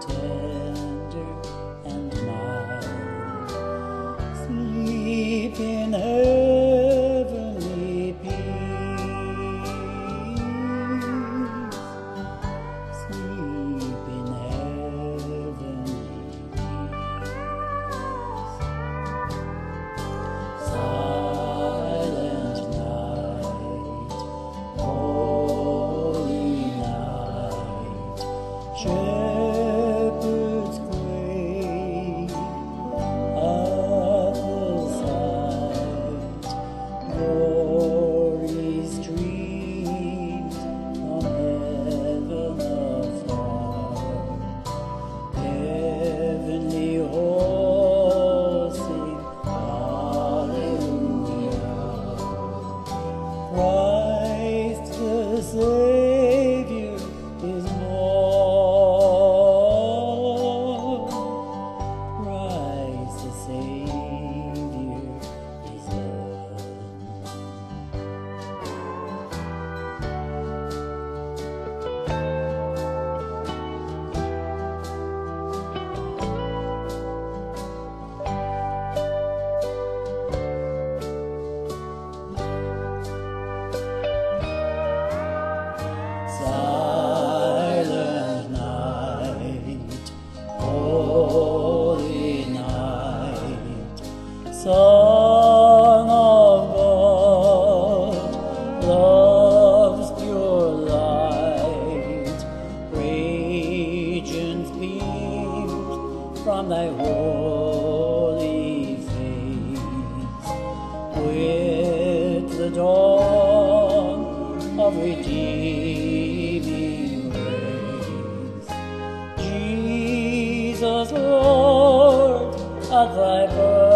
tender and mild, sleep in heavenly peace. Sleep in heavenly peace. Silent night, holy night, on thy holy face with the dawn of redeeming grace. Jesus, Lord at thy birth.